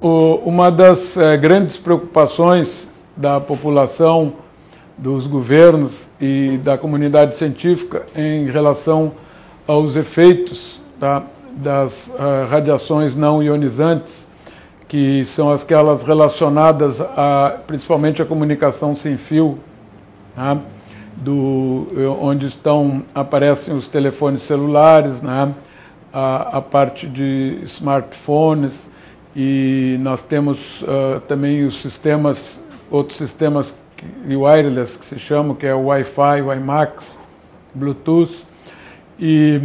O, uma das é, grandes preocupações da população, dos governos e da comunidade científica em relação aos efeitos tá, das uh, radiações não ionizantes, que são aquelas relacionadas a, principalmente à comunicação sem fio, tá, do, onde estão, aparecem os telefones celulares, né, a, a parte de smartphones, e nós temos uh, também os sistemas, outros sistemas wireless que se chamam, que é o Wi-Fi, WiMAX, Bluetooth, e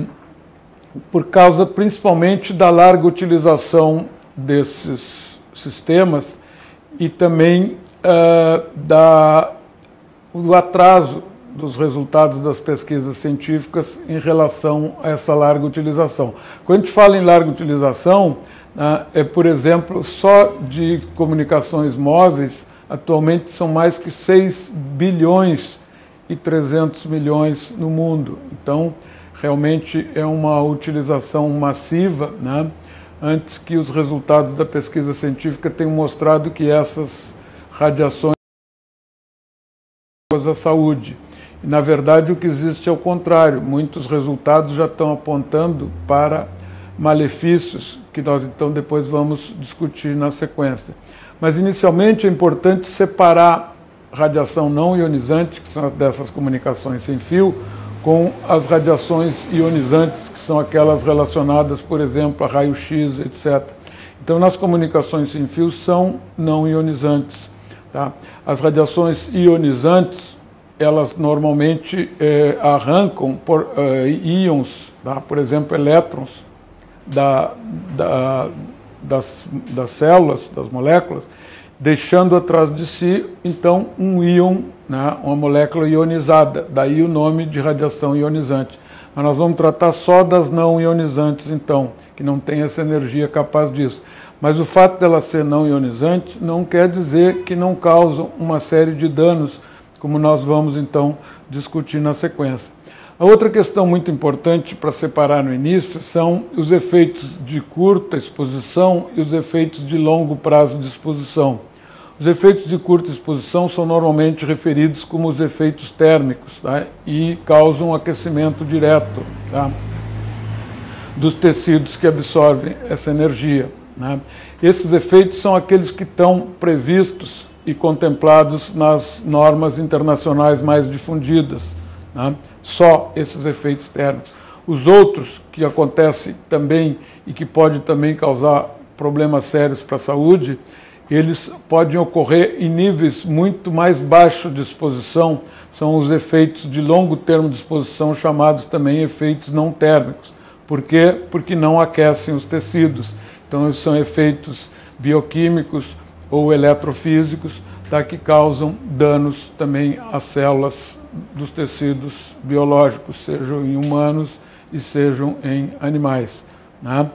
por causa principalmente da larga utilização desses sistemas e também uh, da, do atraso dos resultados das pesquisas científicas em relação a essa larga utilização. Quando a gente fala em larga utilização, né, é, por exemplo, só de comunicações móveis, atualmente são mais que 6 bilhões e 300 milhões no mundo. Então, realmente é uma utilização massiva, né, antes que os resultados da pesquisa científica tenham mostrado que essas radiações à saúde. Na verdade, o que existe é o contrário. Muitos resultados já estão apontando para malefícios, que nós então depois vamos discutir na sequência. Mas, inicialmente, é importante separar radiação não ionizante, que são as dessas comunicações sem fio, com as radiações ionizantes, que são aquelas relacionadas, por exemplo, a raio-x, etc. Então, nas comunicações sem fio são não ionizantes. Tá? As radiações ionizantes elas normalmente é, arrancam por, é, íons, tá? por exemplo, elétrons da, da, das, das células, das moléculas, deixando atrás de si, então, um íon, né? uma molécula ionizada, daí o nome de radiação ionizante. Mas nós vamos tratar só das não ionizantes, então, que não tem essa energia capaz disso. Mas o fato dela ser não ionizante não quer dizer que não causam uma série de danos como nós vamos então discutir na sequência. A outra questão muito importante para separar no início são os efeitos de curta exposição e os efeitos de longo prazo de exposição. Os efeitos de curta exposição são normalmente referidos como os efeitos térmicos tá? e causam aquecimento direto tá? dos tecidos que absorvem essa energia. Né? Esses efeitos são aqueles que estão previstos e contemplados nas normas internacionais mais difundidas. Né? Só esses efeitos térmicos. Os outros que acontecem também e que podem também causar problemas sérios para a saúde, eles podem ocorrer em níveis muito mais baixos de exposição, são os efeitos de longo termo de exposição, chamados também efeitos não térmicos. Por quê? Porque não aquecem os tecidos. Então, são efeitos bioquímicos ou eletrofísicos, tá, que causam danos também às células dos tecidos biológicos, sejam em humanos e sejam em animais. Né?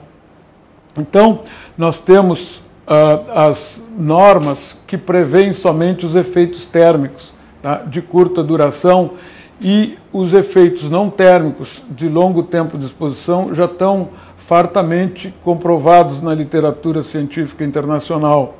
Então, nós temos uh, as normas que prevêem somente os efeitos térmicos tá, de curta duração e os efeitos não térmicos de longo tempo de exposição já estão fartamente comprovados na literatura científica internacional.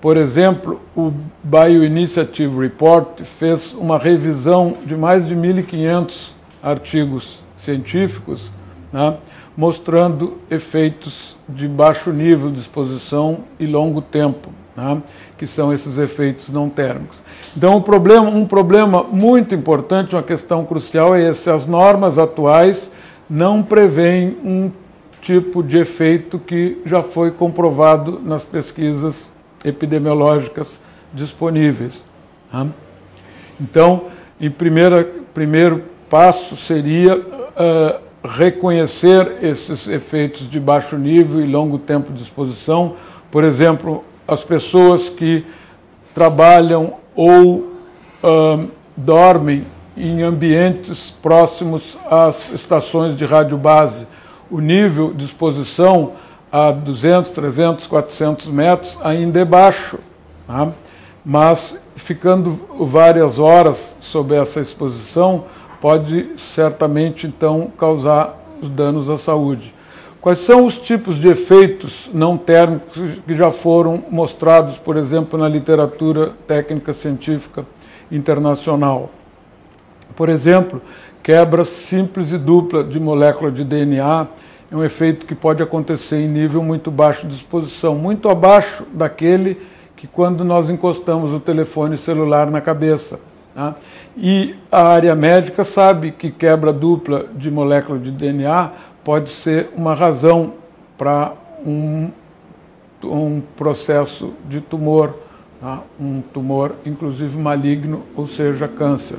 Por exemplo, o Bioinitiative Report fez uma revisão de mais de 1.500 artigos científicos, né, mostrando efeitos de baixo nível de exposição e longo tempo, né, que são esses efeitos não térmicos. Então, um problema, um problema muito importante, uma questão crucial é esse: as normas atuais não prevêem um tipo de efeito que já foi comprovado nas pesquisas epidemiológicas disponíveis. Né? Então, em primeira, primeiro passo seria uh, reconhecer esses efeitos de baixo nível e longo tempo de exposição. Por exemplo, as pessoas que trabalham ou uh, dormem em ambientes próximos às estações de rádio base. O nível de exposição a 200, 300, 400 metros ainda é baixo, tá? mas ficando várias horas sob essa exposição pode certamente então causar os danos à saúde. Quais são os tipos de efeitos não térmicos que já foram mostrados, por exemplo, na literatura técnica científica internacional? Por exemplo, quebra simples e dupla de molécula de DNA é um efeito que pode acontecer em nível muito baixo de exposição, muito abaixo daquele que quando nós encostamos o telefone celular na cabeça. Tá? E a área médica sabe que quebra dupla de molécula de DNA pode ser uma razão para um, um processo de tumor, tá? um tumor inclusive maligno, ou seja, câncer.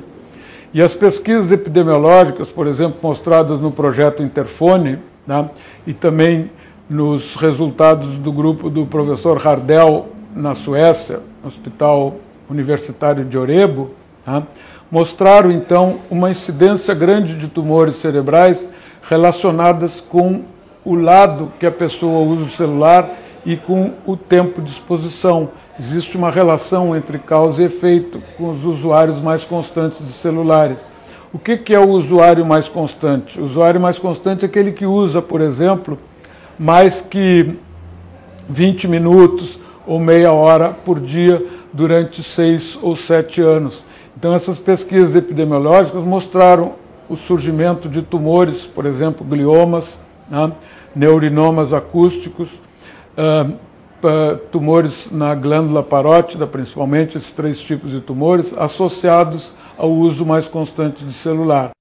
E as pesquisas epidemiológicas, por exemplo, mostradas no projeto Interfone, tá? e também nos resultados do grupo do professor Hardel na Suécia, no Hospital Universitário de Orebo, tá? mostraram então uma incidência grande de tumores cerebrais relacionadas com o lado que a pessoa usa o celular e com o tempo de exposição. Existe uma relação entre causa e efeito com os usuários mais constantes de celulares. O que, que é o usuário mais constante? O usuário mais constante é aquele que usa, por exemplo, mais que 20 minutos ou meia hora por dia durante seis ou sete anos. Então, essas pesquisas epidemiológicas mostraram o surgimento de tumores, por exemplo, gliomas, né, neurinomas acústicos, uh, tumores na glândula parótida, principalmente esses três tipos de tumores, associados ao uso mais constante de celular.